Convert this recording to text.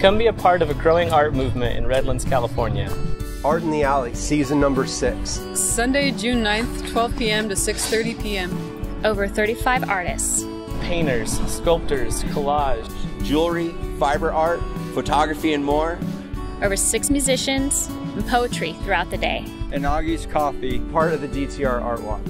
Come be a part of a growing art movement in Redlands, California. Art in the Alley, season number six. Sunday, June 9th, 12 p.m. to 6.30 p.m. Over 35 artists. Painters, sculptors, collage, jewelry, fiber art, photography, and more. Over six musicians and poetry throughout the day. And Augie's Coffee, part of the DTR Art Walk.